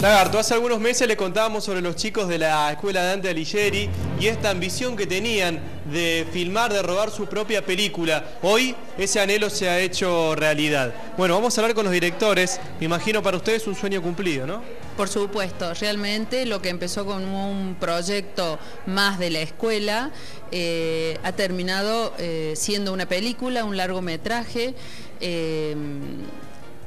Lagarto, hace algunos meses le contábamos sobre los chicos de la Escuela Dante Alighieri y esta ambición que tenían de filmar, de robar su propia película. Hoy ese anhelo se ha hecho realidad. Bueno, vamos a hablar con los directores. Me imagino para ustedes un sueño cumplido, ¿no? Por supuesto, realmente lo que empezó con un proyecto más de la escuela eh, ha terminado eh, siendo una película, un largometraje. Eh,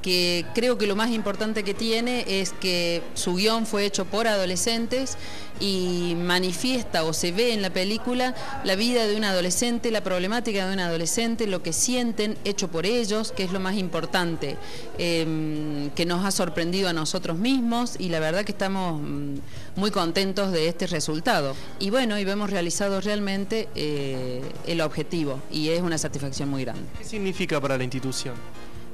que creo que lo más importante que tiene es que su guion fue hecho por adolescentes y manifiesta o se ve en la película la vida de un adolescente, la problemática de un adolescente, lo que sienten hecho por ellos, que es lo más importante, em, que nos ha sorprendido a nosotros mismos y la verdad que estamos mm, muy contentos de este resultado. Y bueno, y hemos realizado realmente eh, el objetivo y es una satisfacción muy grande. ¿Qué significa para la institución?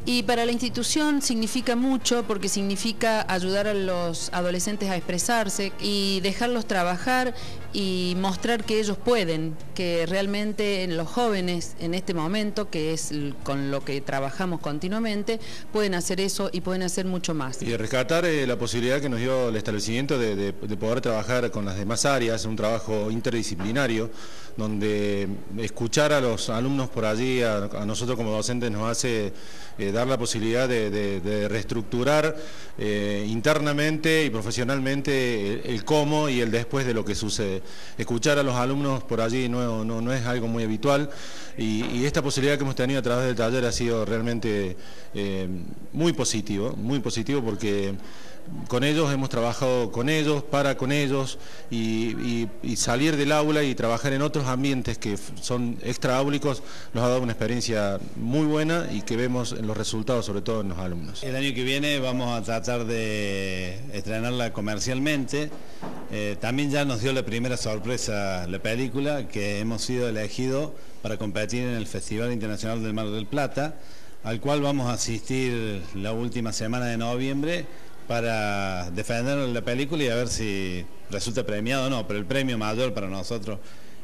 Y para la institución significa mucho porque significa ayudar a los adolescentes a expresarse y dejarlos trabajar y mostrar que ellos pueden, que realmente los jóvenes en este momento, que es con lo que trabajamos continuamente, pueden hacer eso y pueden hacer mucho más. Y rescatar eh, la posibilidad que nos dio el establecimiento de, poder trabajar con las demás áreas, un trabajo interdisciplinario, donde escuchar a los alumnos por allí, a, nosotros como docentes nos hace... Eh, dar la posibilidad de, reestructurar eh, internamente y profesionalmente el, cómo y el después de lo que sucede. Escuchar a los alumnos por allí no, es algo muy habitual y, esta posibilidad que hemos tenido a través del taller ha sido realmente eh, muy positivo, muy positivo porque con ellos, hemos trabajado con ellos, para con ellos y, salir del aula y trabajar en otros ambientes que son extraáulicos nos ha dado una experiencia muy buena y que vemos en los resultados, sobre todo en los alumnos. El año que viene vamos a tratar de estrenarla comercialmente. Eh, también ya nos dio la primera sorpresa la película, que hemos sido elegidos para competir en el Festival Internacional del Mar del Plata, al cual vamos a asistir la última semana de noviembre para defender la película y a ver si resulta premiado o no, pero el premio mayor para nosotros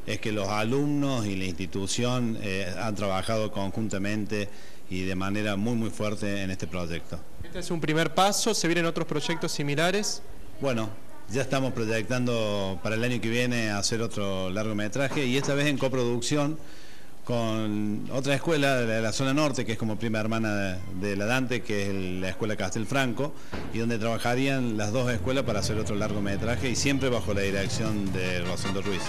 es que los alumnos y la institución eh, han trabajado conjuntamente y de manera muy muy fuerte en este proyecto. Este es un primer paso, ¿se vienen otros proyectos similares? Bueno, ya estamos proyectando para el año que viene hacer otro largometraje y esta vez en coproducción con otra escuela de la zona norte, que es como prima hermana de la Dante, que es la escuela Castelfranco, y donde trabajarían las dos escuelas para hacer otro largometraje y siempre bajo la dirección de Rosendo Ruiz.